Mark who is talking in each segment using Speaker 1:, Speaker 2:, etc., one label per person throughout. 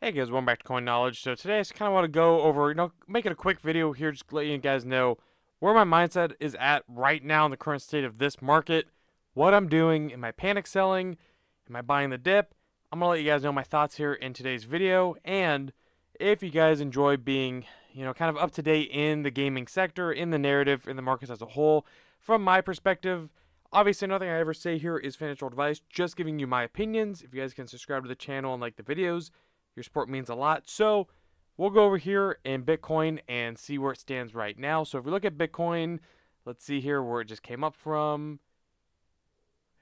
Speaker 1: Hey guys, welcome back to Coined Knowledge. So today I just kind of want to go over, you know, make it a quick video here, just let you guys know where my mindset is at right now in the current state of this market, what I'm doing, am I panic selling, am I buying the dip? I'm gonna let you guys know my thoughts here in today's video, and if you guys enjoy being, you know, kind of up to date in the gaming sector, in the narrative, in the markets as a whole, from my perspective. Obviously, nothing I ever say here is financial advice, just giving you my opinions. If you guys can subscribe to the channel and like the videos, your support means a lot. So we'll go over here in Bitcoin and see where it stands right now. So if we look at Bitcoin, let's see here where it just came up from.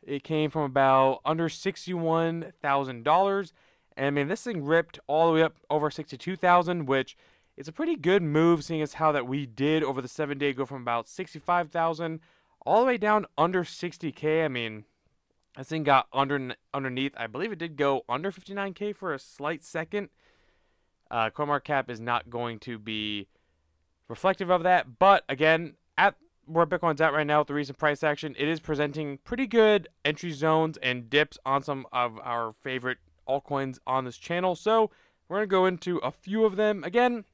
Speaker 1: It came from about under $61,000. And I mean, this thing ripped all the way up over 62,000, which is a pretty good move seeing as how that we did over the seven day go from about 65,000 all the way down under 60K. I mean, this thing got under underneath. I believe it did go under 59k for a slight second. Uh, CoinMarketCap is not going to be reflective of that, but again, at where Bitcoin's at right now with the recent price action, it is presenting pretty good entry zones and dips on some of our favorite altcoins on this channel. So we're gonna go into a few of them. Again,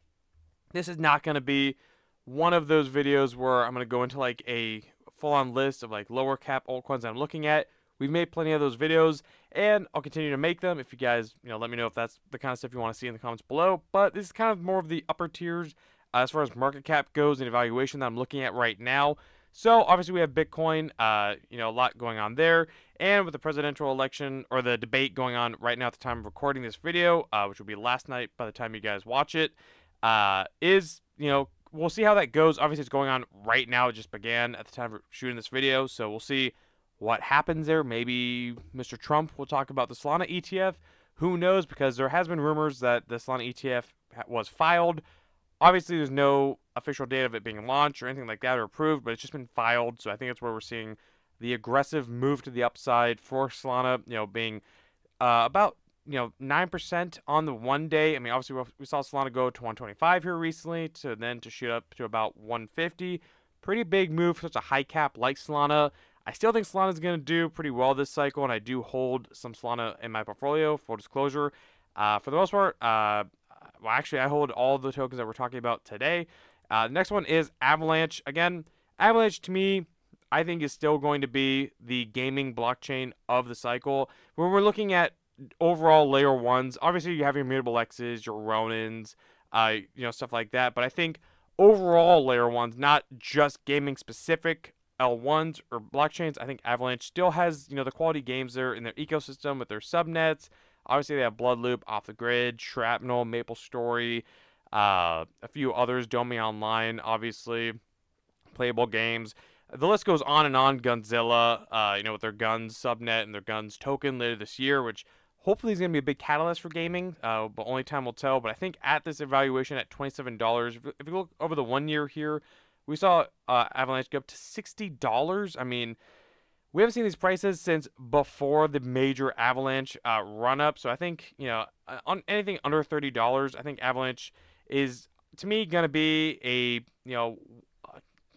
Speaker 1: this is not gonna be one of those videos where I'm gonna go into like a full-on list of like lower cap altcoins I'm looking at. We've made plenty of those videos, and I'll continue to make them. If you guys, you know, let me know if that's the kind of stuff you want to see in the comments below. But this is kind of more of the upper tiers uh, as far as market cap goes and evaluation that I'm looking at right now. So obviously we have Bitcoin, uh, you know, a lot going on there, and with the presidential election or the debate going on right now at the time of recording this video, uh, which will be last night by the time you guys watch it, uh, is you know we'll see how that goes. Obviously it's going on right now; it just began at the time of shooting this video, so we'll see what happens there. Maybe Mr. Trump will talk about the Solana ETF. Who knows? Because there has been rumors that the Solana ETF was filed. Obviously, there's no official date of it being launched or anything like that or approved, but it's just been filed. So I think that's where we're seeing the aggressive move to the upside for Solana. You know, being uh, about you know nine percent on the one day. I mean, obviously we saw Solana go to 125 here recently, to then to shoot up to about 150. Pretty big move for such a high cap like Solana. I still think Solana is going to do pretty well this cycle, and I do hold some Solana in my portfolio, full disclosure. Uh, for the most part, uh, well, actually, I hold all the tokens that we're talking about today. Uh, the next one is Avalanche. Again, Avalanche to me, I think is still going to be the gaming blockchain of the cycle. When we're looking at overall layer ones, obviously you have your Immutable X's, your Ronins, uh, you know, stuff like that. But I think overall layer ones, not just gaming specific, L1s or blockchains, I think Avalanche still has, you know, the quality games there in their ecosystem with their subnets. Obviously, they have Bloodloop, Off the Grid, Shrapnel, Maple Story, uh, a few others, Domi Online, obviously, playable games. The list goes on and on. Gunzilla, uh, you know, with their guns subnet and their guns token later this year, which hopefully is going to be a big catalyst for gaming, uh, but only time will tell. But I think at this evaluation at $27, if you look over the one year here, we saw uh, Avalanche go up to $60. I mean, we haven't seen these prices since before the major Avalanche uh, run up. So I think, you know, uh, on anything under $30, I think Avalanche is, to me, going to be a, you know,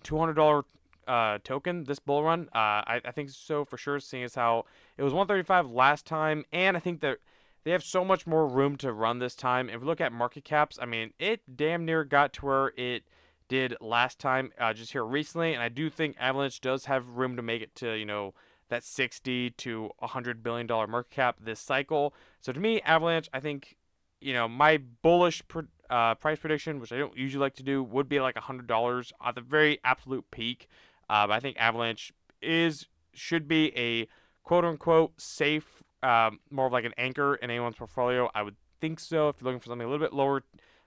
Speaker 1: $200 uh, token this bull run. Uh, I, I think so for sure, seeing as how it was 135 last time. And I think that they have so much more room to run this time. If we look at market caps, I mean, it damn near got to where it – did last time uh, just here recently, and I do think Avalanche does have room to make it to you know that 60 to 100 billion dollar market cap this cycle. So to me, Avalanche, I think you know my bullish uh, price prediction, which I don't usually like to do, would be like hundred dollars at the very absolute peak. Uh, I think Avalanche is should be a quote unquote safe, um, more of like an anchor in anyone's portfolio. I would think so. If you're looking for something a little bit lower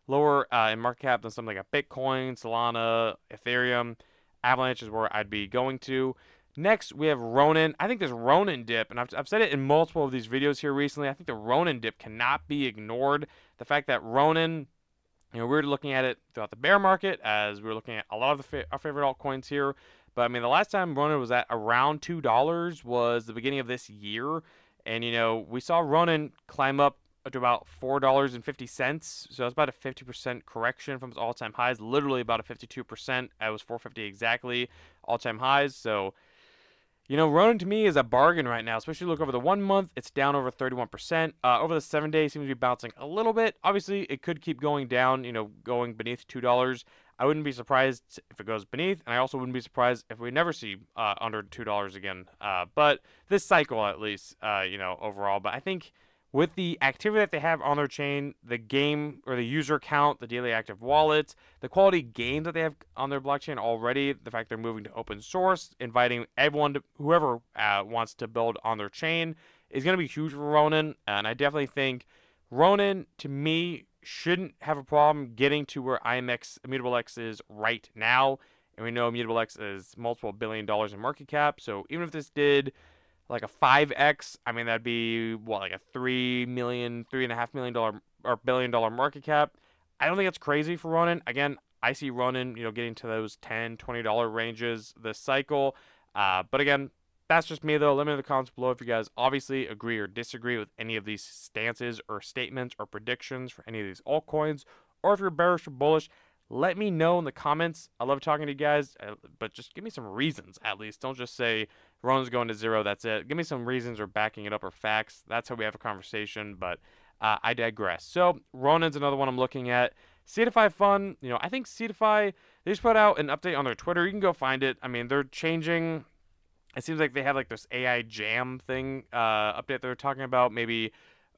Speaker 1: lower uh, in market cap than something like a Bitcoin, Solana, Ethereum. Avalanche is where I'd be going to. Next, we have Ronin. I think this Ronin dip, and I've, I've said it in multiple of these videos here recently, I think the Ronin dip cannot be ignored. The fact that Ronin, you know, we were looking at it throughout the bear market as we were looking at a lot of the fa- our favorite altcoins here. But I mean, the last time Ronin was at around $2 was the beginning of this year. And, you know, we saw Ronin climb up to about four dollars and fifty cents. So that's about a fifty percent correction from its all-time highs. Literally about a fifty-two percent. I was four fifty exactly all-time highs. So You know, Ronin to me is a bargain right now, especially look over the one month, it's down over 31%. Uh, over the seven days, seems to be bouncing a little bit. Obviously, it could keep going down, you know, going beneath $2. I wouldn't be surprised if it goes beneath, and I also wouldn't be surprised if we never see uh, under $2 again. Uh, but this cycle, at least, uh, you know, overall. But I think with the activity that they have on their chain, the game or the user count, the daily active wallets, the quality games that they have on their blockchain already, the fact they're moving to open source, inviting everyone to whoever uh, wants to build on their chain is going to be huge for Ronin. And I definitely think Ronin, to me, shouldn't have a problem getting to where IMX Immutable X is right now. And we know Immutable X is multiple billion dollars in market cap. So even if this did like a 5x, I mean, that'd be what, like a three million, three and a half million dollar or billion dollar market cap. I don't think it's crazy for Ronin. Again, I see Ronin, you know, getting to those 10 $20 ranges this cycle. Uh, but again, that's just me though. Let me know in the comments below if you guys obviously agree or disagree with any of these stances or statements or predictions for any of these altcoins, or if you're bearish or bullish. Let me know in the comments. I love talking to you guys, uh, but just give me some reasons at least. Don't just say Ronin's going to zero. That's it. Give me some reasons or backing it up or facts. That's how we have a conversation. But uh, I digress. So Ronin's another one I'm looking at. Seedify Fun, you know, I think Seedify, they just put out an update on their Twitter. You can go find it. I mean, they're changing. It seems like they have like this AI jam thing uh, update they're talking about. Maybe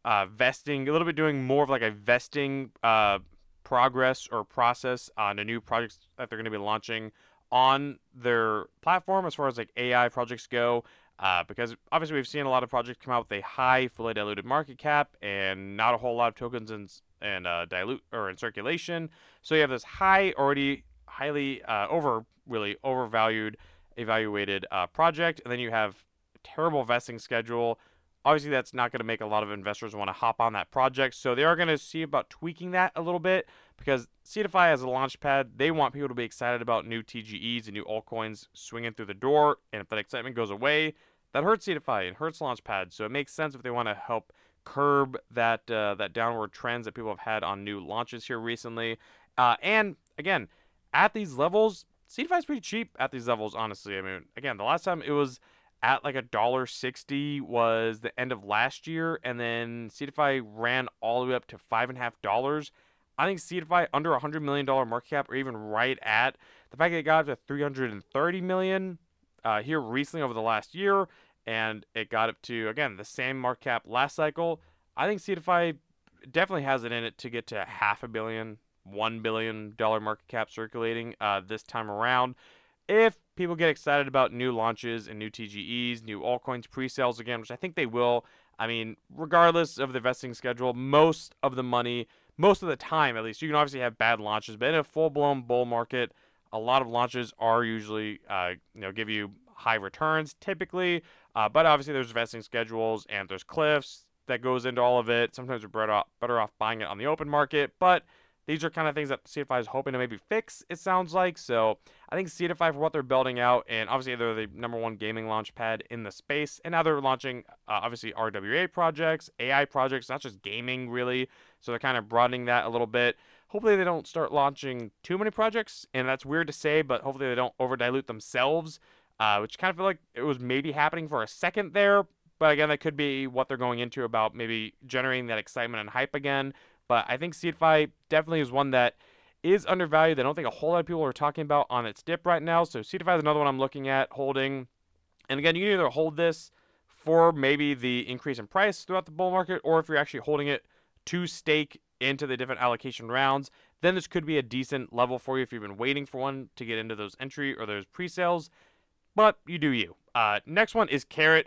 Speaker 1: uh, vesting, a little bit doing more of like a vesting uh, progress or process on the new projects that they're going to be launching on their platform as far as like AI projects go. Uh, because obviously we've seen a lot of projects come out with a high fully diluted market cap and not a whole lot of tokens in and uh, dilute or in circulation. So you have this high, already highly uh, over really overvalued, evaluated uh, project, and then you have a terrible vesting schedule obviously that's not going to make a lot of investors want to hop on that project. So they are going to see about tweaking that a little bit because Seedify as a launch pad, they want people to be excited about new TGEs and new altcoins swinging through the door. And if that excitement goes away, that hurts Seedify and hurts Launchpad. So it makes sense if they want to help curb that uh, that downward trends that people have had on new launches here recently. Uh, and again, at these levels, Seedify is pretty cheap at these levels. Honestly, I mean, again, the last time it was at like a dollar sixty was the end of last year, and then Seedify ran all the way up to five and a half dollars. I think Seedify under a hundred million dollar market cap, or even right at the fact that it got up to three hundred and thirty million uh, here recently over the last year, and it got up to again the same market cap last cycle. I think Seedify definitely has it in it to get to half a billion, one billion dollar market cap circulating uh, this time around if people get excited about new launches and new TGEs, new altcoins pre-sales again, which I think they will. I mean, regardless of the vesting schedule, most of the money, most of the time at least, you can obviously have bad launches, but in a full-blown bull market, a lot of launches are usually, uh, you know, give you high returns typically. Uh, but obviously, there's vesting schedules and there's cliffs that goes into all of it. Sometimes we're better off, better off buying it on the open market, but these are kind of things that Seedify is hoping to maybe fix, it sounds like. So I think Seedify, for what they're building out, and obviously they're the number one gaming launch pad in the space, and now they're launching, uh, obviously, RWA projects, AI projects, not just gaming, really. So they're kind of broadening that a little bit. Hopefully they don't start launching too many projects, and that's weird to say, but hopefully they don't over dilute themselves, uh, which kind of feel like it was maybe happening for a second there. But again, that could be what they're going into about maybe generating that excitement and hype again. But I think Seedify definitely is one that is undervalued. I don't think a whole lot of people are talking about on its dip right now. So Seedify is another one I'm looking at holding. And again, you can either hold this for maybe the increase in price throughout the bull market, or if you're actually holding it to stake into the different allocation rounds, then this could be a decent level for you if you've been waiting for one to get into those entry or those pre-sales. But you do you. Uh, next one is Karrat.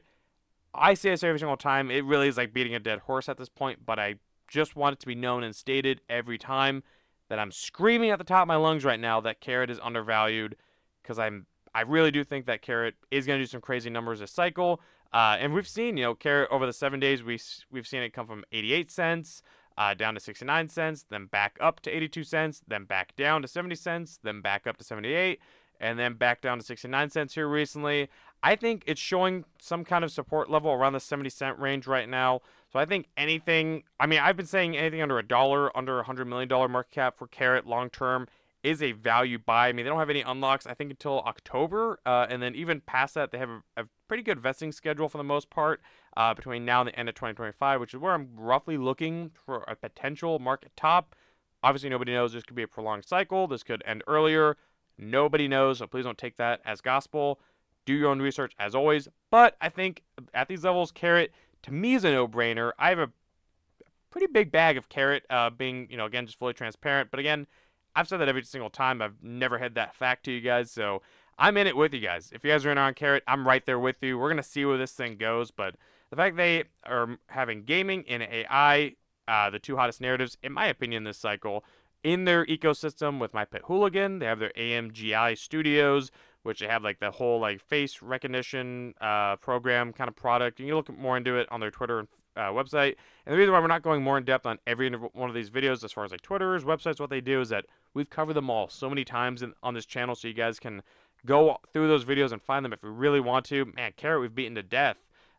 Speaker 1: I say this every single time. It really is like beating a dead horse at this point, but I just want it to be known and stated every time that I'm screaming at the top of my lungs right now that Karrat is undervalued because I'm I really do think that Karrat is going to do some crazy numbers this cycle. Uh, and we've seen, you know, Karrat over the seven days, we, we've seen it come from 88 cents uh, down to 69 cents, then back up to 82 cents, then back down to 70 cents, then back up to 78, and then back down to 69 cents here recently. I think it's showing some kind of support level around the 70 cent range right now. So I think anything, I mean, I've been saying anything under a dollar, under a $100 million market cap for Karrat long term is a value buy. I mean, they don't have any unlocks, I think, until October. Uh, and then even past that, they have a, a, pretty good vesting schedule for the most part uh, between now and the end of 2025, which is where I'm roughly looking for a potential market top. Obviously, nobody knows this could be a prolonged cycle. This could end earlier. Nobody knows, so please don't take that as gospel. Do your own research as always. But I think at these levels, Karrat to me is a no-brainer. I have a pretty big bag of Karrat, uh, being you know again just fully transparent. But again, I've said that every single time. I've never had that fact to you guys, so I'm in it with you guys. If you guys are in on Karrat, I'm right there with you. We're gonna see where this thing goes, but the fact they are having gaming and AI, uh, the two hottest narratives, in my opinion, this cycle, in their ecosystem with My Pet Hooligan, they have their AMGI studios, which they have like the whole like face recognition uh, program kind of product. You can look more into it on their Twitter and uh, website. And the reason why we're not going more in depth on every one of these videos, as far as like Twitter's websites, what they do is that we've covered them all so many times in, on this channel, so you guys can go through those videos and find them if you really want to. Man, Karrat, we've beaten to death.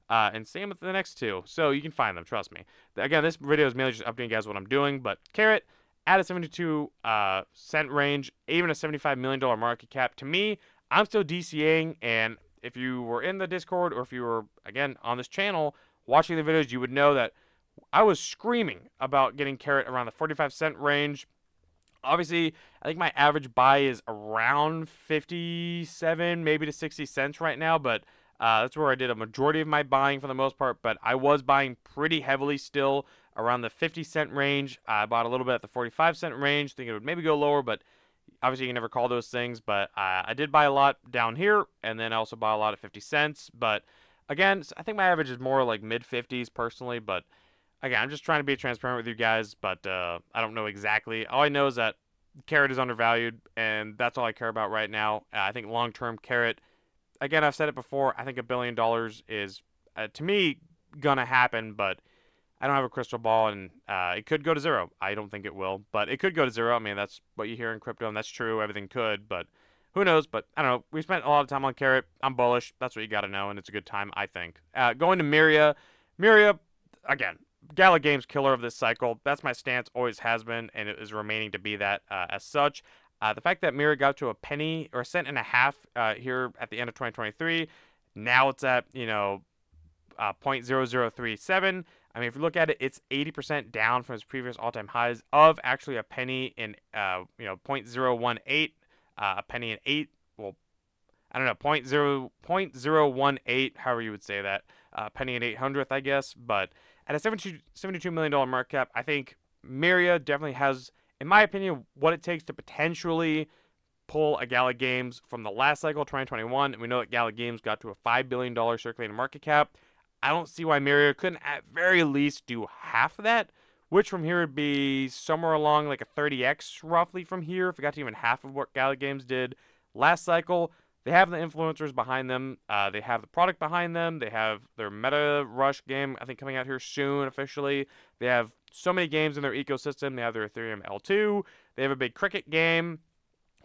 Speaker 1: Uh, and same with the next two. So you can find them, trust me. Again, this video is mainly just updating you guys what I'm doing, but Karrat, at a 72 uh, cent range, even a $75 million market cap, to me, I'm still DCAing, and if you were in the Discord or if you were, again, on this channel watching the videos, you would know that I was screaming about getting Karrat around the 45 cent range. Obviously, I think my average buy is around 57, maybe to 60 cents right now, but uh, that's where I did a majority of my buying for the most part. But I was buying pretty heavily still around the 50 cent range. I bought a little bit at the 45 cent range, thinking it would maybe go lower, but obviously you can never call those things. But uh, I did buy a lot down here, and then I also bought a lot at 50 cents. But again, I think my average is more like mid 50s personally. But again, I'm just trying to be transparent with you guys. But uh, I don't know exactly. All I know is that Karrat is undervalued, and that's all I care about right now. Uh, I think long term Karrat, Again, I've said it before. I think a billion dollars is, uh, to me, gonna happen, but I don't have a crystal ball, and uh, it could go to zero. I don't think it will, but it could go to zero. I mean, that's what you hear in crypto, and that's true. Everything could, but who knows? But I don't know. We spent a lot of time on Karrat. I'm bullish. That's what you got to know, and it's a good time, I think. Uh, going to Myria. Myria, again, Gala Games killer of this cycle. That's my stance, always has been, and it is remaining to be that uh, as such. Uh, the fact that Myria got to a penny or a cent and a half uh, here at the end of 2023, now it's at, you know, uh, 0.0037. I mean, if you look at it, it's 80% down from its previous all-time highs of actually a penny in, uh, you know, 0.018, uh, a penny in eight. Well, I don't know, 0.0, 0.018, however you would say that, uh, penny in 800th, I guess. But at a 72, $72 million market cap, I think Myria definitely has, in my opinion, what it takes to potentially pull a Gala Games from the last cycle, 2021. And we know that Gala Games got to a $5 billion circulating market cap. I don't see why Myria couldn't at very least do half of that, which from here would be somewhere along like a 30x roughly from here if we got to even half of what Gala Games did last cycle. They have the influencers behind them. Uh, they have the product behind them. They have their Meta Rush game, I think, coming out here soon officially. They have so many games in their ecosystem. They have their Ethereum L2. They have a big cricket game.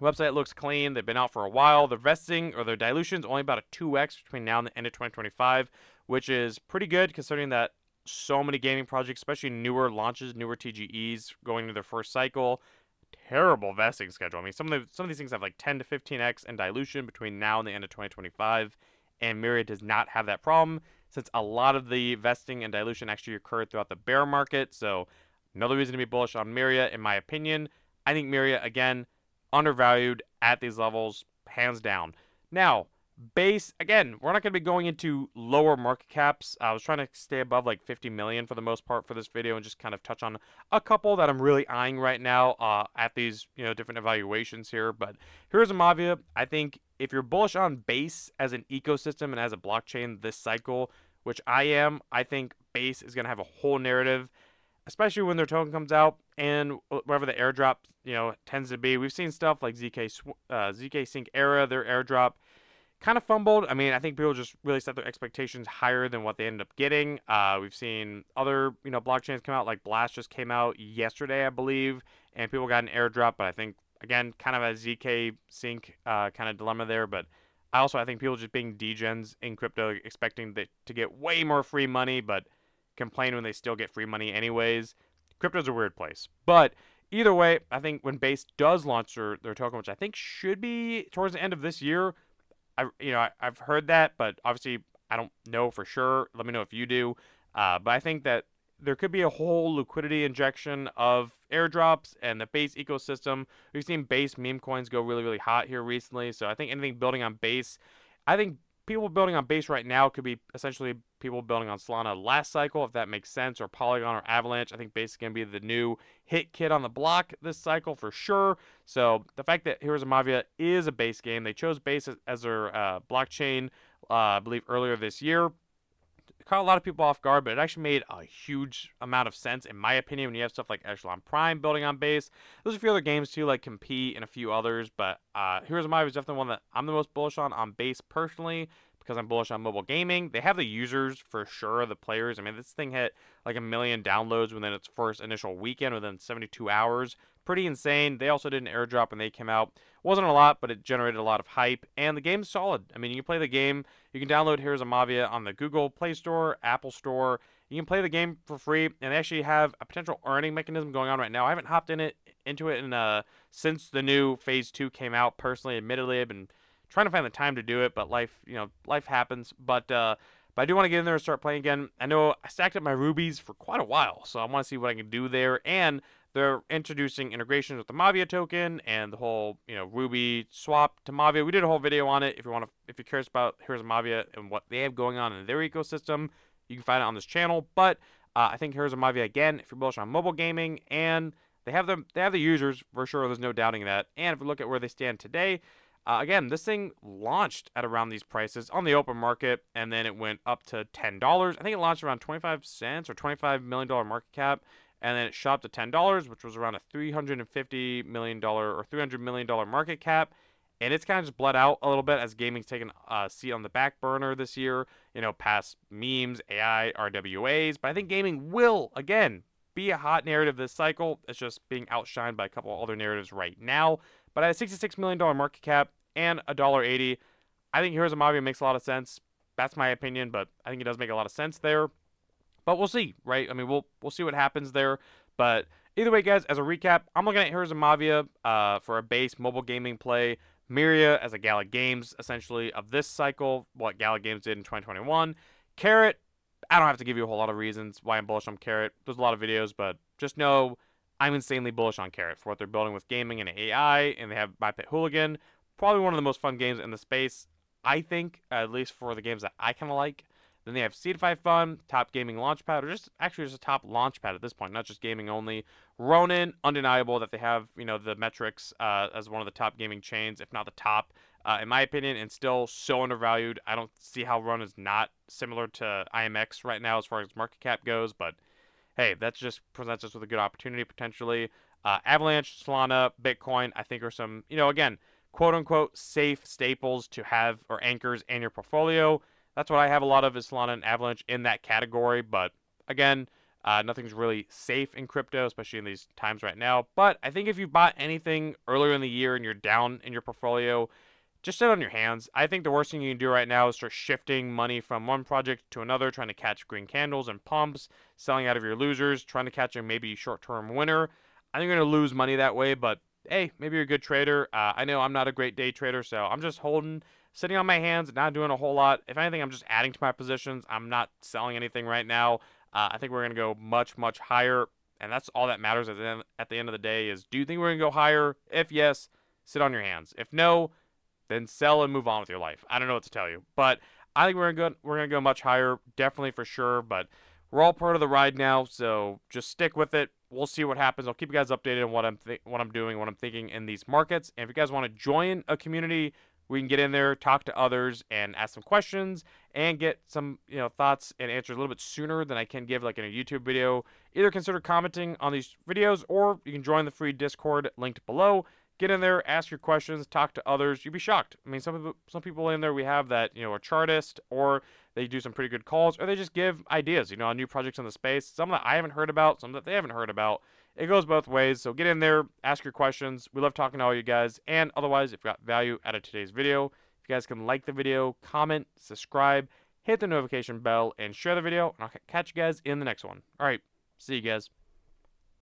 Speaker 1: Website looks clean. They've been out for a while. Their vesting or their dilution is only about a 2x between now and the end of 2025, which is pretty good considering that so many gaming projects, especially newer launches, newer TGEs going into their first cycle, terrible vesting schedule. I mean, some of the, some of these things have like 10 to 15x in dilution between now and the end of 2025, and Myria does not have that problem since a lot of the vesting and dilution actually occurred throughout the bear market. So another reason to be bullish on Myria, in my opinion. I think Myria again undervalued at these levels, hands down. Now, base again, we're not going to be going into lower market caps. I was trying to stay above like 50 million for the most part for this video and just kind of touch on a couple that I'm really eyeing right now uh, at these you know different evaluations here. But Heroes of Mavia. I think if you're bullish on base as an ecosystem and as a blockchain this cycle, which I am, I think base is going to have a whole narrative especially when their token comes out and wherever the airdrop you know tends to be. We've seen stuff like zk uh, zk sync era, their airdrop kind of fumbled. I mean, I think people just really set their expectations higher than what they ended up getting. Uh, we've seen other you know blockchains come out, like Blast just came out yesterday, I believe, and people got an airdrop. But I think again, kind of a zk sync uh, kind of dilemma there, but. I also I think people just being degens in crypto, expecting to get way more free money, but complain when they still get free money anyways. Crypto's a weird place. But either way, I think when Base does launch their, their token, which I think should be towards the end of this year, I you know I, have heard that, but obviously I don't know for sure. Let me know if you do. Uh, but I think that there could be a whole liquidity injection of airdrops and the base ecosystem. We've seen base meme coins go really, really hot here recently. So I think anything building on base, I think people building on base right now could be essentially people building on Solana last cycle, if that makes sense, or Polygon or Avalanche. I think base is going to be the new hit kit on the block this cycle for sure. So the fact that Heroes of Mavia is a base game, they chose base as, as their uh, blockchain, uh, I believe, earlier this year caught a lot of people off guard, but it actually made a huge amount of sense, in my opinion, when you have stuff like Echelon Prime building on base. There's a few other games too, like Compete and a few others, but uh, Heroes of is definitely one that I'm the most bullish on on base personally because I'm bullish on mobile gaming. They have the users for sure, the players. I mean, this thing hit like a million downloads within its first initial weekend, within 72 hours. Pretty insane. They also did an airdrop when they came out. Wasn't a lot, but it generated a lot of hype. And the game's solid. I mean, you can play the game. You can download Heroes of Mavia on the Google Play Store, Apple Store. You can play the game for free, and they actually have a potential earning mechanism going on right now. I haven't hopped in it into it in uh since the new Phase Two came out. Personally, admittedly, I've been trying to find the time to do it, but life, you know, life happens. But uh, but I do want to get in there and start playing again. I know I stacked up my rubies for quite a while, so I want to see what I can do there. And they're introducing integrations with the Mavia token and the whole, you know, Ruby swap to Mavia. We did a whole video on it. If you want to, if you're curious about Heroes of Mavia and what they have going on in their ecosystem, you can find it on this channel. But uh, I think Heroes of Mavia again, if you're bullish on mobile gaming, and they have the they have the users for sure. There's no doubting that. And if we look at where they stand today, uh, again, this thing launched at around these prices on the open market, and then it went up to ten dollars. I think it launched around 25 cents or 25 million dollar market cap and then it shot to ten dollars, which was around a three hundred and fifty million dollar or three hundred million dollar market cap. And it's kind of just bled out a little bit as gaming's taken a seat on the back burner this year, you know, past memes, AI, RWAs. But I think gaming will, again, be a hot narrative this cycle. It's just being outshined by a couple other narratives right now. But at a $66 million market cap and a $1.80, I think Heroes of Mavia makes a lot of sense. That's my opinion, but I think it does make a lot of sense there. But we'll see, right? I mean, we'll we'll see what happens there. But either way, guys, as a recap, I'm looking at Heroes of Mavia uh, for a base mobile gaming play. Myria as a Gala Games, essentially, of this cycle, what Gala Games did in 2021. Karrat, I don't have to give you a whole lot of reasons why I'm bullish on Karrat. There's a lot of videos, but just know I'm insanely bullish on Karrat for what they're building with gaming and AI, and they have My Pet Hooligan, probably one of the most fun games in the space, I think, at least for the games that I kind of like. Then they have Seedify Fun, Top Gaming Launchpad, or just actually just a top launchpad at this point, not just gaming only. Ronin, undeniable that they have you know the metrics uh, as one of the top gaming chains, if not the top, uh, in my opinion, and still so undervalued. I don't see how Ronin is not similar to IMX right now as far as market cap goes, but hey, that just presents us with a good opportunity potentially. Uh, Avalanche, Solana, Bitcoin, I think are some you know again quote unquote safe staples to have or anchors in your portfolio. That's what I have a lot of is Solana and Avalanche in that category. But again, uh, nothing's really safe in crypto, especially in these times right now. But I think if you bought anything earlier in the year and you're down in your portfolio, just sit on your hands. I think the worst thing you can do right now is start shifting money from one project to another, trying to catch green candles and pumps, selling out of your losers, trying to catch a maybe short term winner. I think you're going to lose money that way, but hey, maybe you're a good trader. Uh, I know I'm not a great day trader, so I'm just holding sitting on my hands, not doing a whole lot. If anything, I'm just adding to my positions. I'm not selling anything right now. Uh, I think we're going to go much, much higher. And that's all that matters at the, end, at the end of the day is do you think we're going to go higher? If yes, sit on your hands. If no, then sell and move on with your life. I don't know what to tell you. But I think we're going to go, we're going to go much higher, definitely for sure. But we're all part of the ride now, so just stick with it. We'll see what happens. I'll keep you guys updated on what I'm what I'm doing, what I'm thinking in these markets. And if you guys want to join a community we can get in there, talk to others, and ask some questions, and get some you know thoughts and answers a little bit sooner than I can give like in a YouTube video. Either consider commenting on these videos, or you can join the free Discord linked below. Get in there, ask your questions, talk to others. You'd be shocked. I mean, some people, some people in there we have that you know are chartist, or they do some pretty good calls, or they just give ideas, you know, on new projects in the space. Some that I haven't heard about, some that they haven't heard about it goes both ways. So get in there, ask your questions. We love talking to all you guys. And otherwise, if you got value out of today's video, if you guys can like the video, comment, subscribe, hit the notification bell, and share the video. And I'll catch you guys in the next one. All right. See you guys.